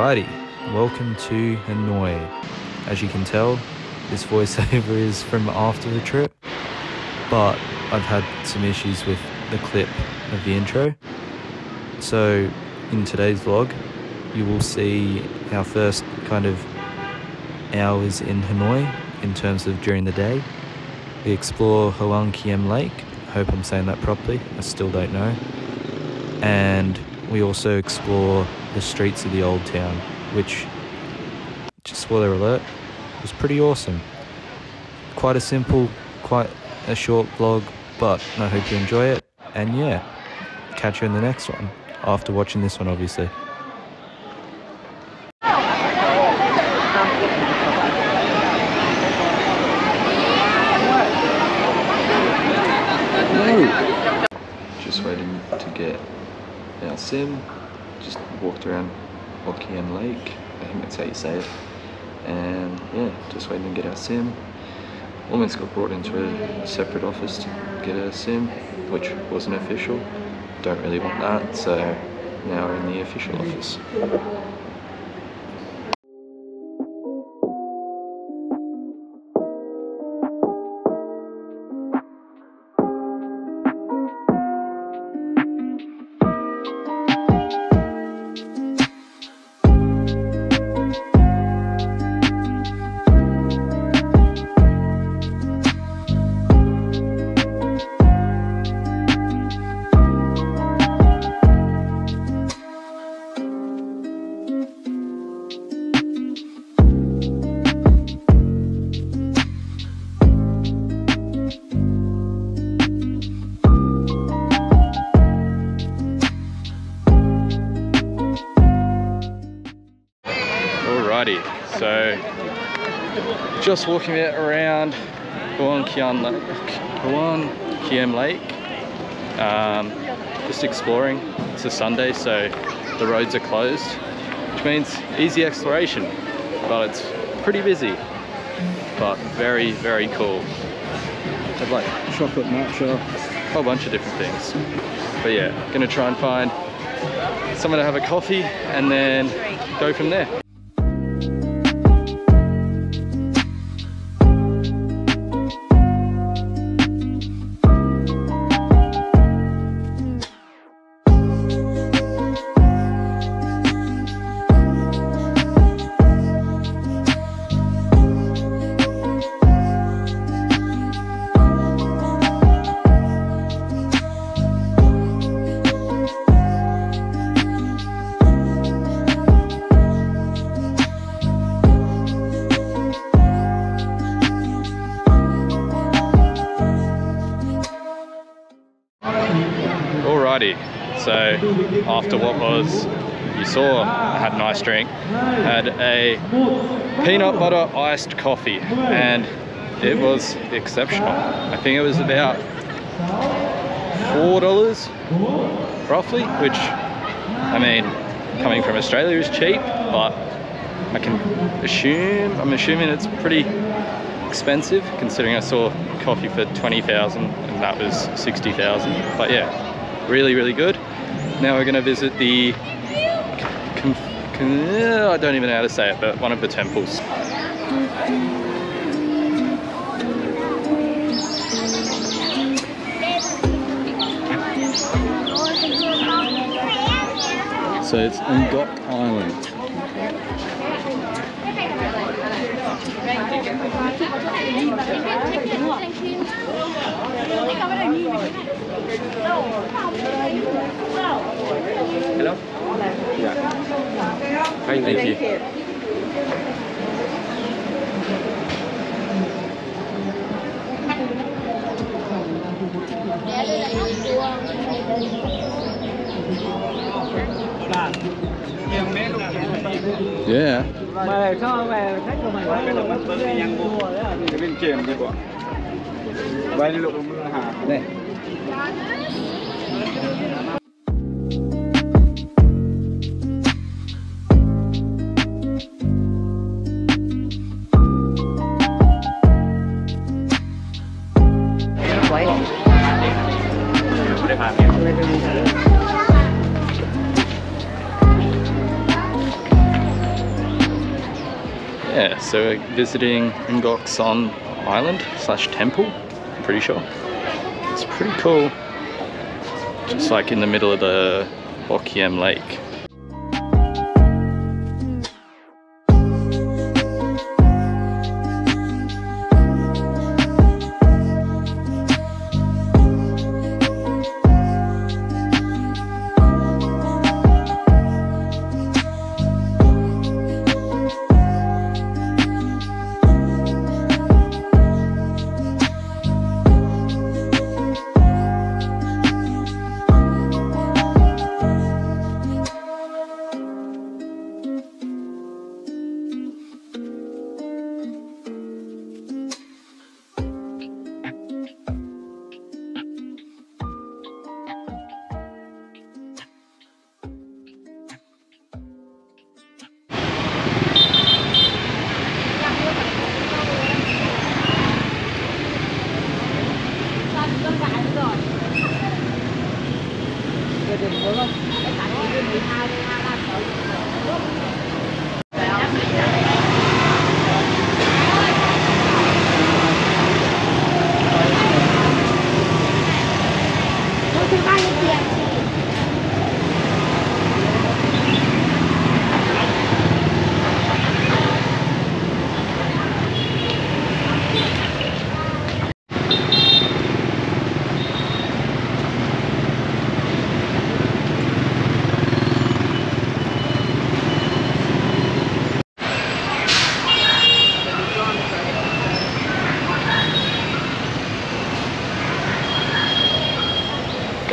Alrighty, welcome to Hanoi. As you can tell, this voiceover is from after the trip, but I've had some issues with the clip of the intro. So, in today's vlog, you will see our first kind of hours in Hanoi in terms of during the day. We explore Hoang Kiem Lake. I hope I'm saying that properly. I still don't know. And we also explore the streets of the old town, which, just spoiler alert, was pretty awesome. Quite a simple, quite a short vlog, but I hope you enjoy it. And yeah, catch you in the next one, after watching this one, obviously. Just waiting to get our sim. Just walked around Hokkien Lake. I think that's how you say it. And yeah, just waiting to get our sim. Almost got brought into a separate office to get a sim, which wasn't official. Don't really want that, so now we're in the official office. Just walking it around Huan Kian Lake, Huan Kiem Lake, um, just exploring. It's a Sunday, so the roads are closed, which means easy exploration, but it's pretty busy, but very, very cool. Have like chocolate matcha, a whole bunch of different things. But yeah, gonna try and find somewhere to have a coffee and then go from there. After what was, you saw, I had a nice drink, had a peanut butter iced coffee and it was exceptional. I think it was about $4 roughly, which I mean, coming from Australia is cheap, but I can assume, I'm assuming it's pretty expensive considering I saw coffee for 20,000 and that was 60,000. But yeah, really, really good. Now we're gonna visit the, I don't even know how to say it, but one of the temples. So it's Ngoc Island. Thank, Thank you. you. Yeah. Mà để cho về khách của mình cái đồng bắp bơm nhanh mua à? cái bên kiềm đi bọn. Vậy đi lục mưa hả? Đây. Yeah, so we're visiting Ngoc Son Island slash temple, I'm pretty sure. It's pretty cool. Just like in the middle of the Hokkien Lake. đường nữa không? Cái tặng cái 12, 12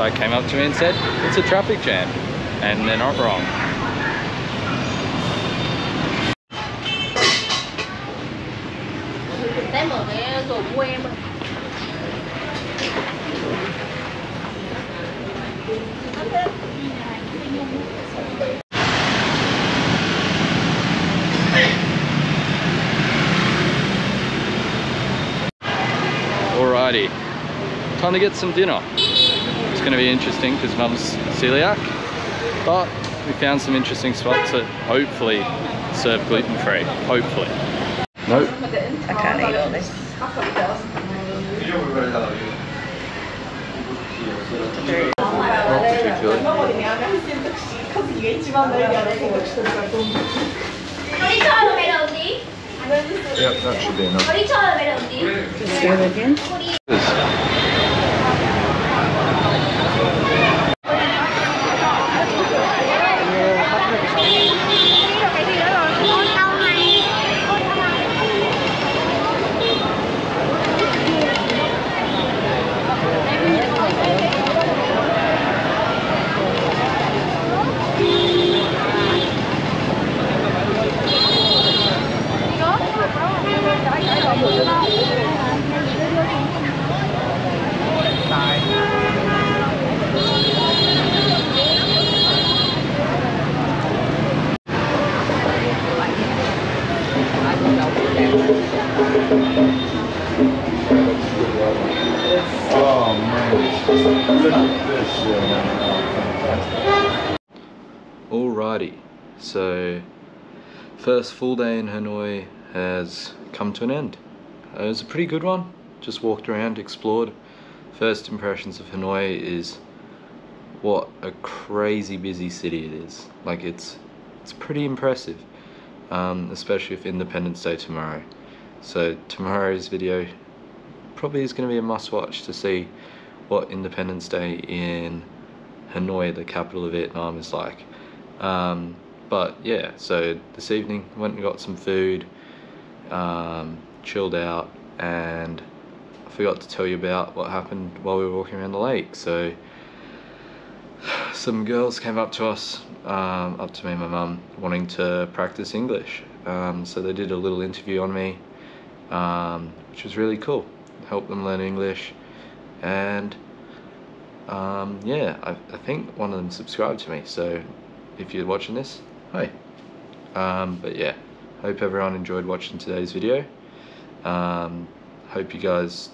Guy came up to me and said, it's a traffic jam. And they're not wrong. Alrighty, time to get some dinner. It's going to be interesting because mum's celiac, but we found some interesting spots that hopefully serve gluten free. Hopefully. Nope. I can't eat all this. Not particularly. Có đi chơi rồi mẹ đợi tí. Yep, that should be enough. Có đi chơi rồi mẹ. Just do it again. So first full day in Hanoi has come to an end. Uh, It was a pretty good one. Just walked around, explored. First impressions of Hanoi is what a crazy busy city it is. Like it's it's pretty impressive, um, especially with Independence Day tomorrow. So tomorrow's video probably is going to be a must watch to see what Independence Day in Hanoi, the capital of Vietnam, is like. Um, but yeah, so this evening went and got some food, um, chilled out, and I forgot to tell you about what happened while we were walking around the lake. So some girls came up to us, um, up to me and my mum, wanting to practice English. Um, so they did a little interview on me, um, which was really cool. Helped them learn English, and um, yeah, I, I think one of them subscribed to me. So if you're watching this, hi. Um, but yeah, hope everyone enjoyed watching today's video. Um, hope you guys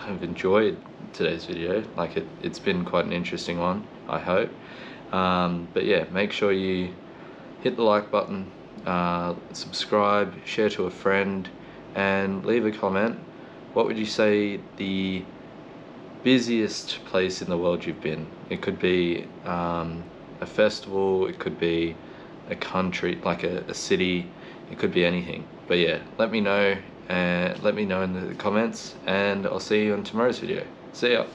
have enjoyed today's video. Like it, it's been quite an interesting one, I hope. Um, but yeah, make sure you hit the like button uh, subscribe, share to a friend, and leave a comment. What would you say the busiest place in the world you've been? It could be um, a festival, it could be a country, like a, a city, it could be anything. But yeah, let me know. Uh, let me know in the comments, and I'll see you on tomorrow's video. See ya.